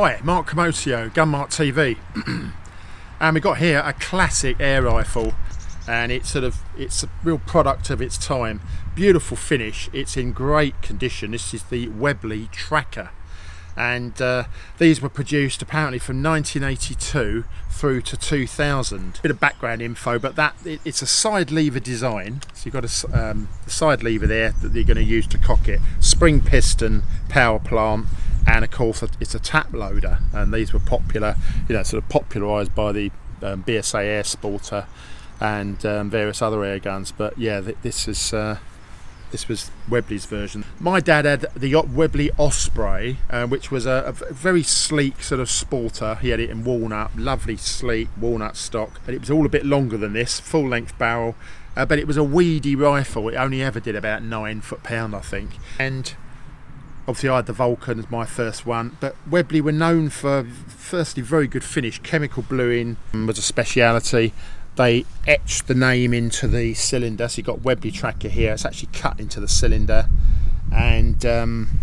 Hi, Mark Camoccio, Gunmark TV. and we got here a classic air rifle and it's sort of it's a real product of its time. Beautiful finish, it's in great condition. This is the Webley Tracker and uh, these were produced apparently from 1982 through to 2000 bit of background info but that it, it's a side lever design so you've got a um, side lever there that you're going to use to cock it spring piston power plant and of course it's a tap loader and these were popular you know sort of popularized by the um, BSA Airsporter and um, various other air guns but yeah this is uh, this was Webley's version. My dad had the Webley Osprey, uh, which was a, a, very sleek sort of sporter. He had it in walnut, lovely sleek walnut stock, and it was all a bit longer than this, full length barrel. Uh, but it was a weedy rifle. It only ever did about nine foot pound, I think. And obviously, I had the Vulcan as my first one. But Webley were known for, firstly, very good finish. Chemical bluing was a speciality they etched the name into the cylinder so you've got Webley tracker here it's actually cut into the cylinder and um,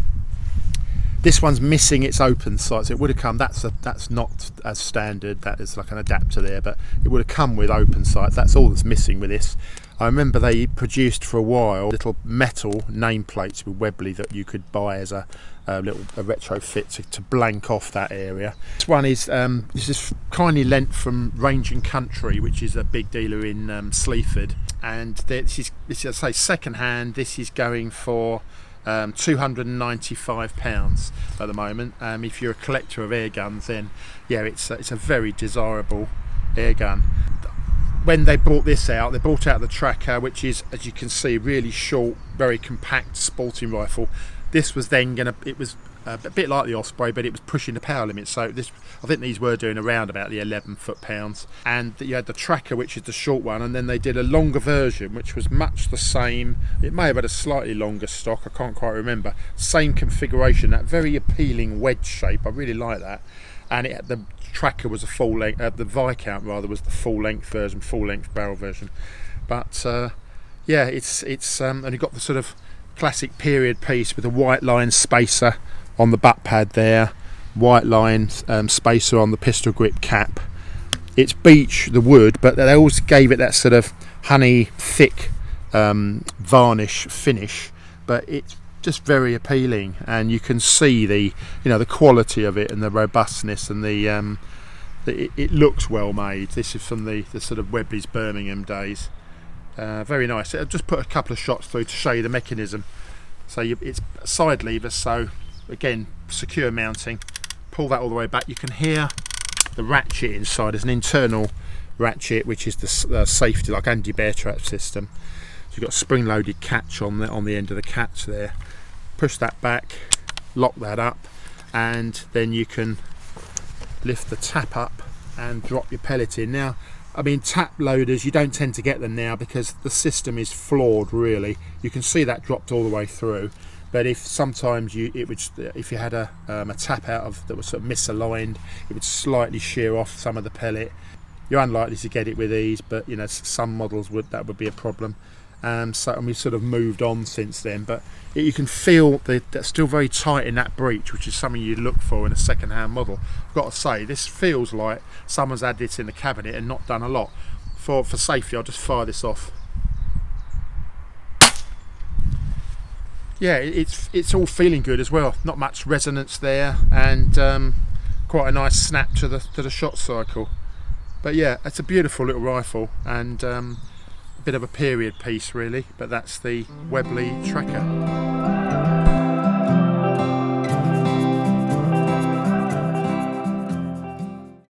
this one's missing its open sights it would have come that's a, that's not as standard that is like an adapter there but it would have come with open sights that's all that's missing with this I remember they produced for a while little metal nameplates with Webley that you could buy as a, a little a retrofit to, to, blank off that area. This one is um, this is kindly lent from Range and Country, which is a big dealer in um, Sleaford, and this is this is I say second hand. This is going for um, 295 pounds at the moment. Um, if you're a collector of air guns, then yeah, it's it's a very desirable air gun when they brought this out, they brought out the Tracker, which is, as you can see, really short, very compact sporting rifle. This was then going to, it was uh, a bit like the Osprey, but it was pushing the power limit. So this, I think these were doing around about the 11 foot pounds. And you had the Tracker, which is the short one, and then they did a longer version, which was much the same. It may have had a slightly longer stock, I can't quite remember. Same configuration, that very appealing wedge shape. I really like that. And it, the tracker was a full length, uh, the Viscount rather was the full length version, full length barrel version. But uh, yeah, it's it's um, and you got the sort of classic period piece with a white line spacer on the butt pad there, white line um, spacer on the pistol grip cap. It's beech, the wood, but they always gave it that sort of honey thick um, varnish finish. But it's just very appealing and you can see the you know the quality of it and the robustness and the, um, the it, it, looks well made. This is from the, the sort of Webley's Birmingham days. Uh, very nice. I'll just put a couple of shots through to show you the mechanism. So you, it's side lever so again secure mounting. Pull that all the way back. You can hear the ratchet inside. There's an internal ratchet which is the uh, safety like anti-bear trap system you've got a spring-loaded catch on the on the end of the catch there. Push that back lock that up and then you can lift the tap up and drop your pellet in. Now I mean tap loaders you don't tend to get them now because the system is flawed really. You can see that dropped all the way through but if sometimes you it would if you had a, um, a tap out of that was sort of misaligned it would slightly shear off some of the pellet. You're unlikely to get it with these but you know some models would that would be a problem um, so and we've sort of moved on since then but it, you can feel that they're still very tight in that breech which is something you look for in a second-hand model. I've got to say this feels like someone's had this in the cabinet and not done a lot. For for safety I'll just fire this off. Yeah it's it's all feeling good as well. Not much resonance there and um, quite a nice snap to the to the shot cycle. But yeah it's a beautiful little rifle and um, bit of a period piece really, but that's the Webley Tracker.